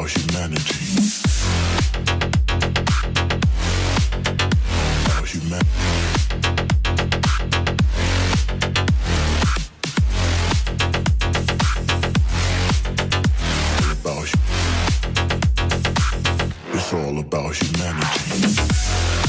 our humanity. Our humanity. It's all about humanity.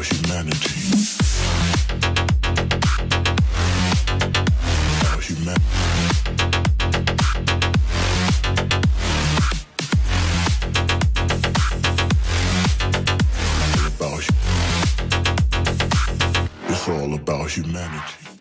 humanity.